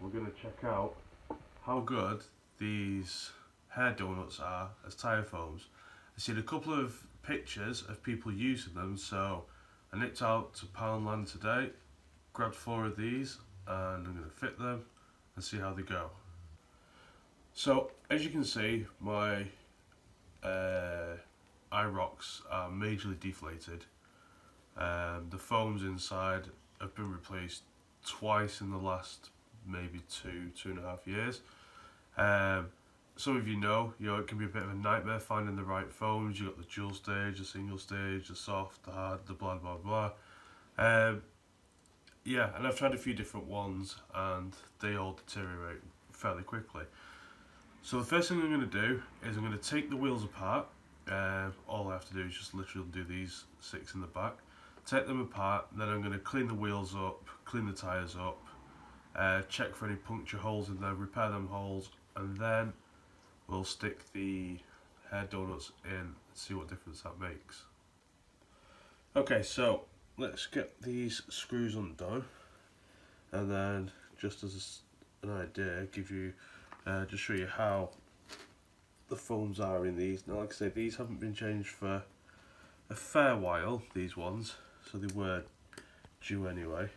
we're going to check out how good these hair donuts are as tyre foams. I've seen a couple of pictures of people using them so I nipped out to Poundland today, grabbed four of these and I'm going to fit them and see how they go. So as you can see my uh, rocks are majorly deflated. Um, the foams inside have been replaced twice in the last maybe two, two and a half years. Um, some of you know, you know, it can be a bit of a nightmare finding the right foams. You've got the dual stage, the single stage, the soft, the hard, the blah, blah, blah. Um, yeah, and I've tried a few different ones and they all deteriorate fairly quickly. So the first thing I'm going to do is I'm going to take the wheels apart. Uh, all I have to do is just literally do these six in the back take them apart, then I'm going to clean the wheels up, clean the tyres up, uh, check for any puncture holes in there, repair them holes, and then we'll stick the hair donuts in and see what difference that makes. Okay, so let's get these screws undone, and then just as an idea, give you, uh, just show you how the foams are in these. Now, like I say, these haven't been changed for a fair while, these ones so they were due anyway.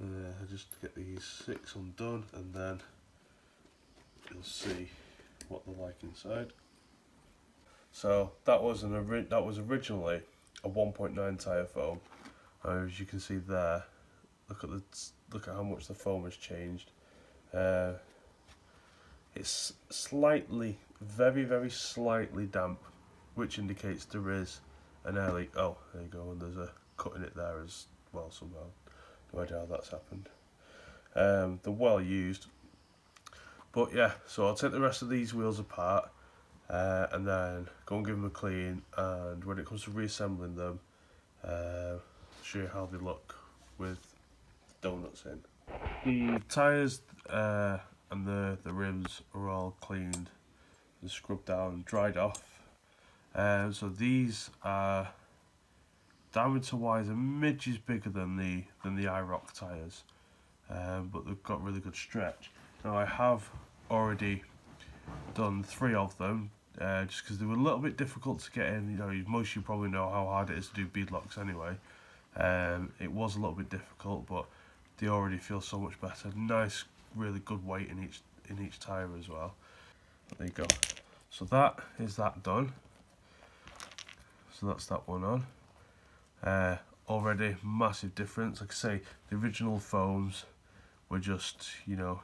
Uh, just get these six undone and then you'll see what they're like inside. So that was an that was originally a 1.9 tyre foam. Uh, as you can see there, look at the look at how much the foam has changed. Uh, it's slightly, very very slightly damp, which indicates there is an leak. Oh, there you go, and there's a cut in it there as well somehow. No idea how that's happened. Um, they're well used. But yeah, so I'll take the rest of these wheels apart uh, and then go and give them a clean and when it comes to reassembling them, uh, show you how they look with donuts in. The tyres uh, and the, the rims are all cleaned and scrubbed down, dried off um, so these are diameter wise a midges bigger than the than the IROK tyres um, but they've got really good stretch. Now I have already done three of them uh, just because they were a little bit difficult to get in. You know, most of you probably know how hard it is to do beadlocks anyway. Um, it was a little bit difficult, but they already feel so much better. Nice, really good weight in each in each tyre as well. There you go. So that is that done so that's that one on uh, already massive difference. Like I say the original foams were just you know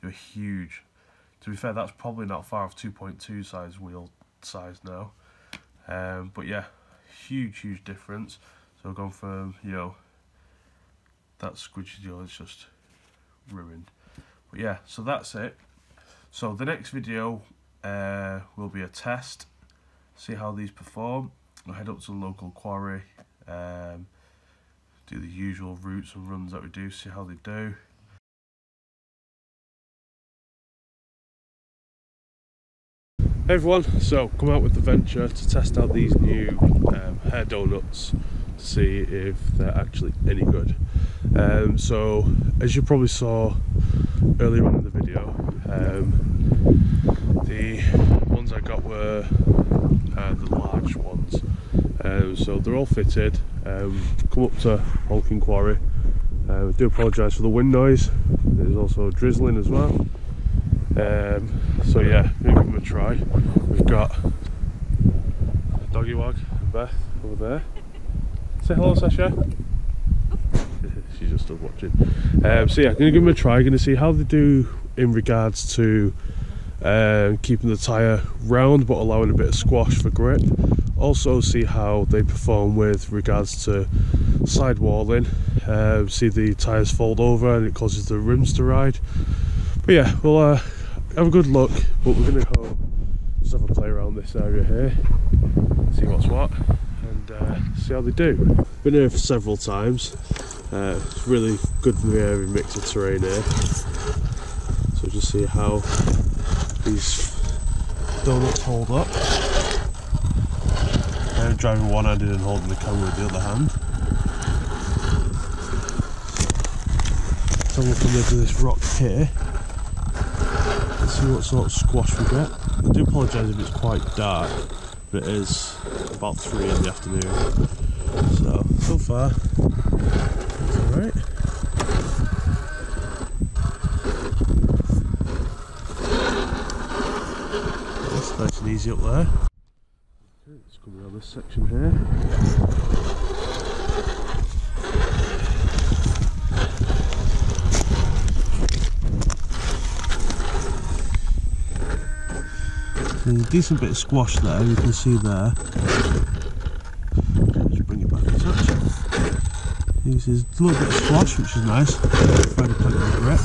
they were huge. To be fair that's probably not far off 2.2 size wheel size now. Um, but yeah huge huge difference. So I've gone from you know that squidgy deal is just ruined. But yeah so that's it. So the next video uh, will be a test see how these perform. I'll head up to the local quarry, um, do the usual routes and runs that we do, see how they do. Hey everyone, so come out with the venture to test out these new um, hair donuts to see if they're actually any good. Um, so as you probably saw earlier on in the video, um, the ones I got were uh, the large ones. Um, so they're all fitted. Um, come up to Holking Quarry. Uh, I do apologise for the wind noise. There's also drizzling as well. Um, so yeah, to give them a try. We've got Doggy Wag and Beth over there. Say hello, Sasha. She's just stood watching. Um, so yeah, I'm to give them a try. To see how they do in regards to uh, keeping the tyre round but allowing a bit of squash for grip. Also see how they perform with regards to sidewalling. Uh, see the tyres fold over and it causes the rims to ride. But yeah, we'll uh, have a good look, but we're to go just have a play around this area here, see what's what, and uh, see how they do. Been here for several times. Uh, it's really good varied mix of terrain here. So just see how these donuts hold up. I'm driving one handed and holding the camera with the other hand. on the edge of this rock here. Let's see what sort of squash we get. I do apologise if it's quite dark, but it is about 3 in the afternoon. So, so far, it's alright. That's nice and easy up there. Okay, let's come around this section here. There's a decent bit of squash there, you can see there. Just bring it back a touch. This is a little bit of squash, which is nice. Plenty of grip.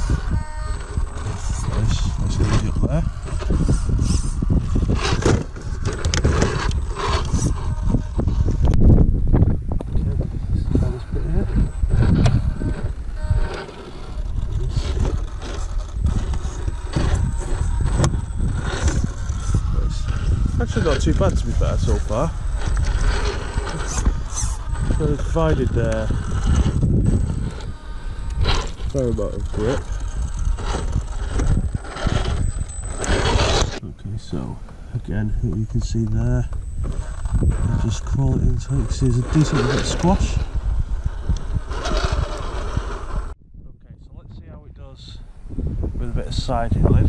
Nice, nice and easy up there. Try. Actually not too bad to be fair so far. They've provided fair amount of grip. Okay, so again, you can see there, I just crawl it into it. You there's a decent bit of squash. Okay, so let's see how it does with a bit of side hilling.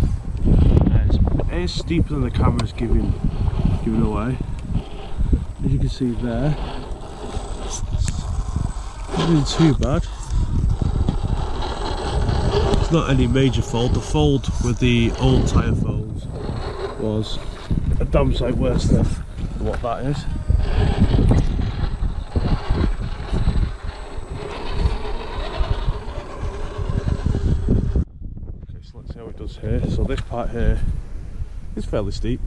Uh, it's, steeper than the camera's giving, giving away. As you can see there, not too bad. It's not any major fold. The fold with the old tyre foams was a damn sight worse than what that is. Okay, so let's see how it does here. So this part here is fairly steep.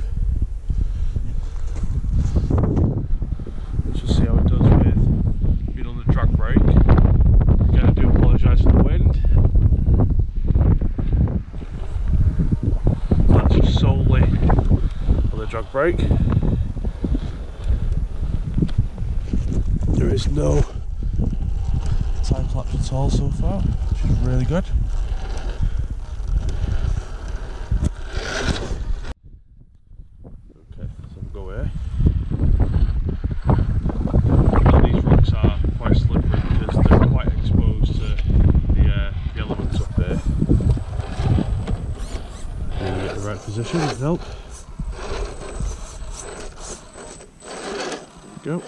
Let's just see how it does with being on the drag brake. Again, I do apologise for the wind. That's just solely on the drag brake. There is no time lapse at all so far, which is really good. Okay, so we'll go here. Now these rocks are quite slippery because they're quite exposed to the, uh, the elements up there. Maybe get the right position, would help. There we go.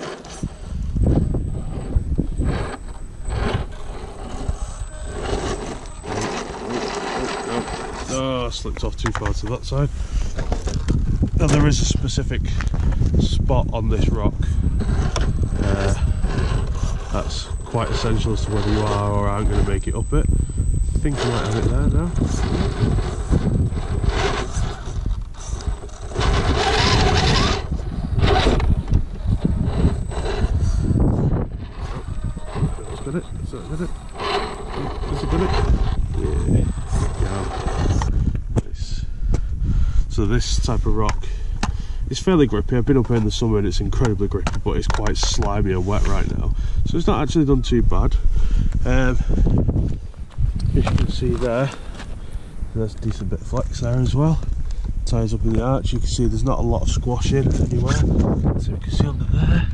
Oh, slipped off too far to that side. Now there is a specific spot on this rock uh, that's quite essential as to whether you are or aren't going to make it up it. I think I might have it there now. It. Is that got it? Has it? Yeah. So this type of rock is fairly grippy. I've been up here in the summer and it's incredibly grippy, but it's quite slimy and wet right now. So it's not actually done too bad. Um, as you can see there, there's a decent bit of flex there as well. Ties up in the arch. You can see there's not a lot of squashing anywhere. So you can see under there.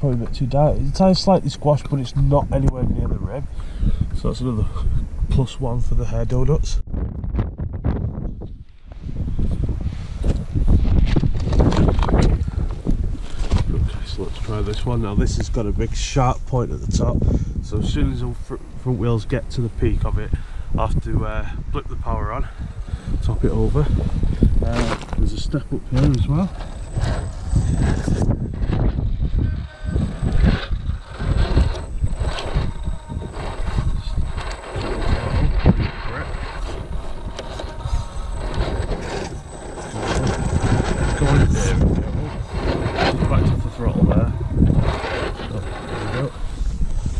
It's probably a bit too dark. The tire's slightly squashed, but it's not anywhere near the rim. So that's another plus one for the hair donuts. Okay, so let's try this one. Now this has got a big sharp point at the top. So as soon as the fr front wheels get to the peak of it, I have to uh, flip the power on, top it over. Uh, there's a step up here as well. Go on, there we go. Just backed off the throttle there. Oh, there we go.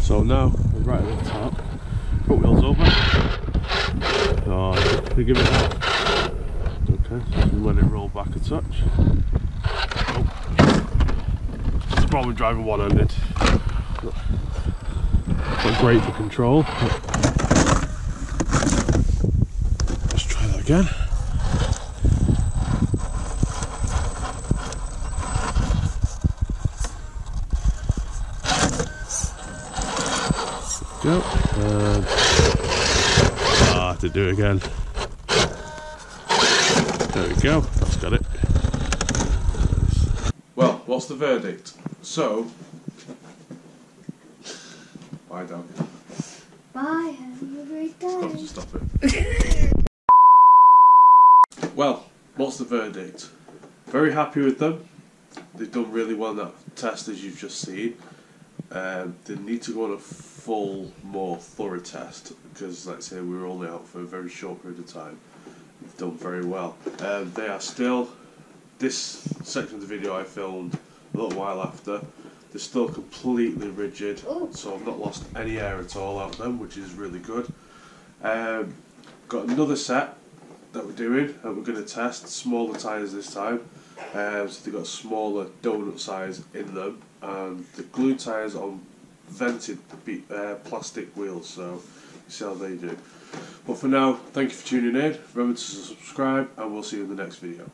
So now we're right at the top. Front wheels over. We give it that. Okay, so let it roll back a touch. Oh. It's probably driving one-handed. but great for control. Let's try that again. Go. And ah, to do it again. There we go. That's got it. Well, what's the verdict? So, bye, Dad. Bye, have a great day. to stop it. well, what's the verdict? Very happy with them. They've done really well in that test, as you've just seen. Um, they need to go on a full, more thorough test because, like I say, we were only out for a very short period of time. Done very well. Um, they are still. This section of the video I filmed a little while after. They're still completely rigid, Ooh. so I've not lost any air at all out of them, which is really good. Um, got another set that we're doing and we're going to test smaller tyres this time. Um, so they've got smaller donut size in them and the glue tyres on vented uh, plastic wheels so see how they do. But for now, thank you for tuning in. Remember to subscribe and we'll see you in the next video.